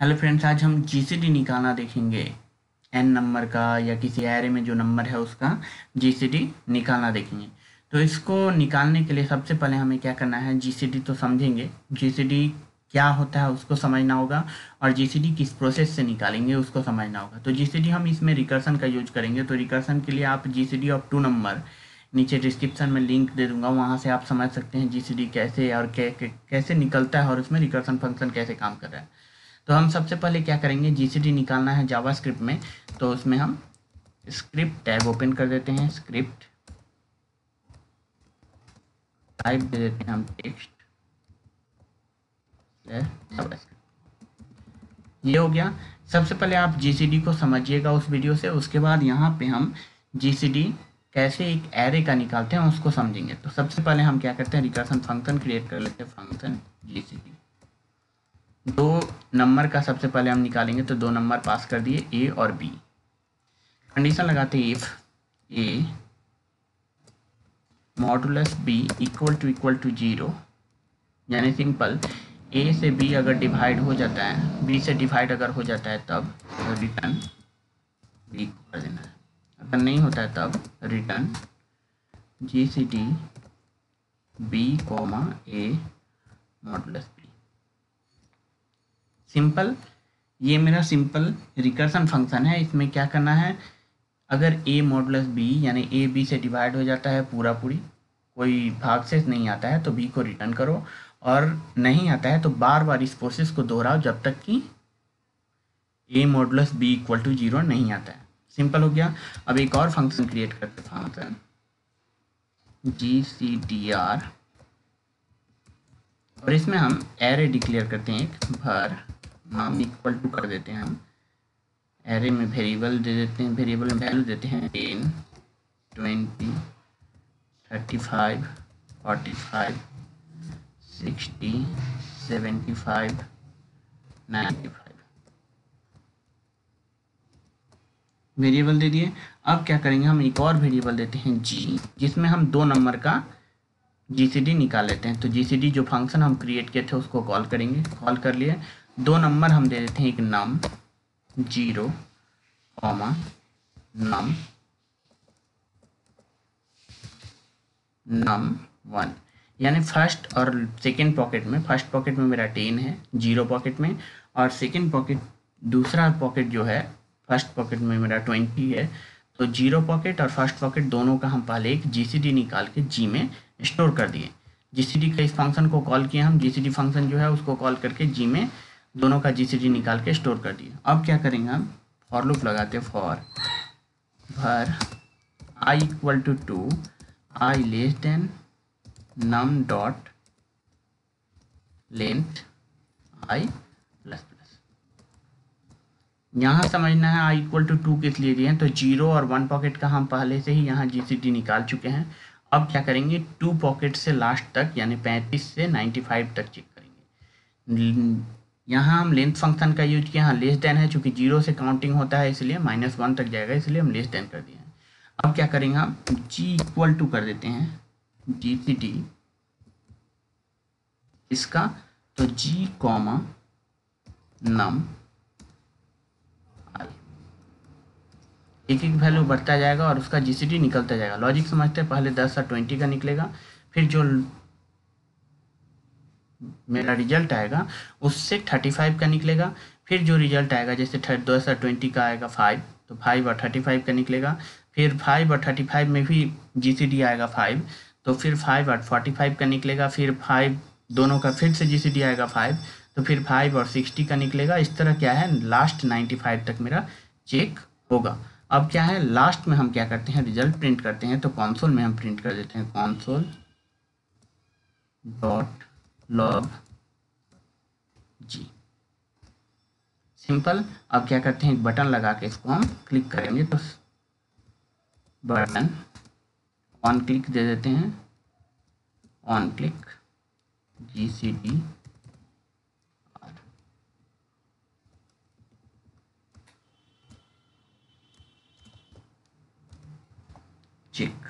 Hello friends आज हम GCD निकालना देखेंगे। एन नंबर का या किसी एरे में जो नंबर है उसका जीसीडी निकालना देखेंगे। तो इसको निकालने के लिए सबसे पहले हमें क्या करना है जीसीडी तो समझेंगे। जीसीडी क्या होता है उसको समझना होगा और जीसीडी किस प्रोसेस से निकालेंगे उसको समझना होगा। तो जीसीडी हम इसमें रिकर्सन का यूज़ करेंगे। तो रिकर्सन के लिए आप जीसीडी ऑफ़ टू नंबर नीचे डिस्क्रिप्शन में लिंक दे दूँगा। वहाँ से आप समझ सकते हैं जीसीडी कैसे और कैसे निकलता है और उसमें रिकर्सन फ़ंक्शन कैसे काम कर रहा है। तो हम सबसे पहले क्या करेंगे जीसीडी निकालना है जावा में तो उसमें हम स्क्रिप्ट टैब ओपन कर देते हैं स्क्रिप्ट टाइप दे देते हैं हम टेक्स्ट ये हो गया। सबसे पहले आप जीसीडी को समझिएगा उस वीडियो से, उसके बाद यहाँ पे हम जीसीडी कैसे एक एरे का निकालते हैं, उसको समझेंगे। तो सबसे पहले हम क्या करते हैं रिकर्सन फ़ंक्शन क्रिएट कर लेते हैं फ़ंक्शन जीसीडी दो नंबर का सबसे पहले हम निकालेंगे तो दो नंबर पास कर दिए ए और बी कंडीशन लगाते if A modulus B equal to equal to zero यानी सिंपल ए से बी अगर डिवाइड हो जाता है बी से डिवाइड अगर हो जाता है, तब रिटर्न बी को कर देना है। अगर नहीं होता है, तब return G C D B comma A modulus simple. ये मेरा सिंपल रिकर्सन फ़ंक्शन है, इसमें क्या करना है? अगर ए मॉडलस बी यानी ए बी से डिवाइड हो जाता है पूरा पूरी, कोई भाग से नहीं आता है तो बी को रिटर्न करो। और नहीं आता है तो बार बार इस प्रोसेस को दोहराओ जब तक कि A modulus B equal to zero नहीं आता है। सिंपल हो गया। अब एक और फ़ंक्शन क्रिएट करते function G C? D R और इसमें हम एरे डिक्लेयर करते हैं एक भर नाम इक्वल टू कर देते हैं हम। एरे में वेरिएबल दे देते हैं वेरिएबल में वैल्यू देते हैं। Ten twenty thirty five forty five sixty seventy five ninety five variable दे दिए। अब क्या करेंगे, हम एक और वेरिएबल देते हैं जी जिसमें हम दो नंबर का जीसीडी निकाल लेते हैं। तो जीसीडी जो फ़ंक्शन हम क्रिएट किए थे, उसको कॉल करेंगे। कॉल कर लिए दो नंबर हम दे देते हैं एक num, zero, comma, num num, one. यानी फ़र्स्ट और सेकेंड पॉकेट में, फ़र्स्ट पॉकेट में मेरा टेन है, ज़ीरो पॉकेट में, और सेकेंड पॉकेट, दूसरा पॉकेट जो है, फ़र्स्ट पॉकेट में मेरा ट्वेंटी है। तो ज़ीरो पॉकेट और फ़र्स्ट पॉकेट दोनों का हम पहले एक जीसीडी निकाल के जी में स्टोर कर दिए। जीसीडी का इस फ़ंक्शन को कॉल किया हम। जीसीडी फ़ंक्शन जो है, उसको कॉल करके जी में दोनों का जी निकाल के स्टोर कर दिए अब क्या करेंगे हम? फॉर लूप लगाते for var i equal to two i less than num dot length i plus plus यहाँ समझना है आई इक्वल टू टू किस लिए दिए हैं? तो ज़ीरो और वन पॉकेट का हम पहले से ही यहाँ जी निकाल चुके हैं। अब क्या करेंगे? टू पॉकेट से लास्ट तक, यानी पैंतीस से नाइन्टी फाइव तक चेक करेंगे। यहाँ हम लेंथ फ़ंक्शन का यूज़ किया यहाँ लेस देन है, चूँकि ज़ीरो से काउंटिंग होता है, इसलिए माइनस वन तक जाएगा, इसलिए हम लेस देन कर दिए हैं। अब क्या करेंगे हम? जी इक्वल टू कर देते हैं जी सी डी इसका तो जी कॉमा नम एक एक वैल्यू बढ़ता जाएगा और उसका जीसीडी निकलता जाएगा। लॉजिक समझते हैं, पहले दस और ट्वेंटी का निकलेगा, फिर जो मेरा रिज़ल्ट आएगा, उससे थर्टी फाइव का निकलेगा, फिर जो रिज़ल्ट आएगा, जैसे दो हज़ार ट्वेंटी का आएगा फाइव तो फाइव और थर्टी फाइव का निकलेगा, फिर फाइव और थर्टी फाइव में भी जी सी डी आएगा फाइव तो फिर फाइव और फोर्टी फाइव का निकलेगा, फिर फाइव दोनों का फिर से जी सी डी आएगा फाइव तो फिर फाइव और सिक्सटी का निकलेगा। इस तरह क्या है? लास्ट नाइन्टी फाइव तक मेरा चेक होगा। अब क्या है? लास्ट में हम क्या करते हैं? रिज़ल्ट प्रिंट करते हैं तो कॉन्सोल में हम प्रिंट कर देते हैं console dot log G simple अब क्या करते हैं? एक बटन लगा के इसको हम क्लिक करेंगे तो बटन ऑन क्लिक दे देते हैं। On click G C D check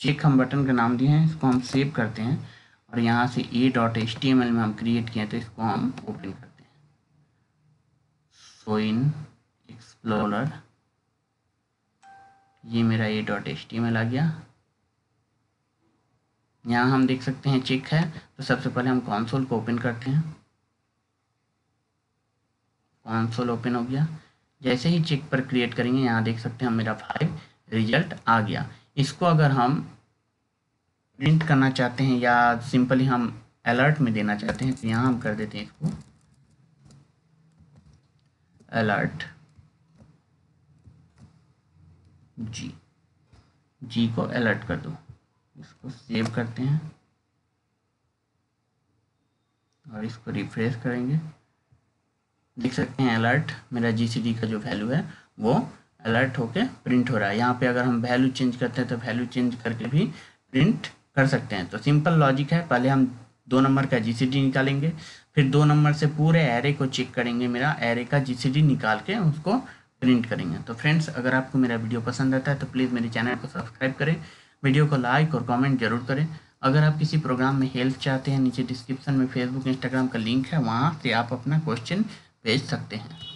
check हम बटन का नाम दिए हैं, इसको हम सेव करते हैं। और यहाँ से A dot H T M L में हम क्रिएट किए तो इसको हम ओपन करते हैं। सो इन एक्सप्लोरर ये मेरा ए डॉट एच टी आ गया। यहाँ हम देख सकते हैं चेक है तो सबसे पहले हम कॉन्सोल को ओपन करते हैं। कॉन्सोल ओपन हो गया। जैसे ही चेक पर क्रिएट करेंगे, यहाँ देख सकते हैं मेरा फाइव रिज़ल्ट आ गया। इसको अगर हम प्रिंट करना चाहते हैं या सिंपली हम अलर्ट में देना चाहते हैं तो यहाँ हम कर देते हैं इसको। अलर्ट। जी। जी को अलर्ट कर दो। इसको सेव करते हैं। और इसको रिफ्रेश करेंगे। देख सकते हैं अलर्ट, मेरा जीसीडी का जो वैल्यू है, वो अलर्ट होके प्रिंट हो रहा है। यहाँ पे अगर हम वैल्यू चेंज करते हैं तो वैल्यू चेंज करके भी प्रिंट कर सकते हैं। तो सिंपल लॉजिक है, पहले हम दो नंबर का GCD निकालेंगे, फिर दो नंबर से पूरे एरे को चेक करेंगे मेरा एरे का जी निकाल के उसको प्रिंट करेंगे। तो फ्रेंड्स अगर आपको मेरा वीडियो पसंद आता है तो प्लीज़ मेरे चैनल को सब्सक्राइब करें वीडियो को लाइक और कमेंट ज़रूर करें। अगर आप किसी प्रोग्राम में हेल्प चाहते हैं, नीचे डिस्क्रिप्शन में फेसबुक इंस्टाग्राम का लिंक है, वहाँ से आप अपना क्वेश्चन भेज सकते हैं।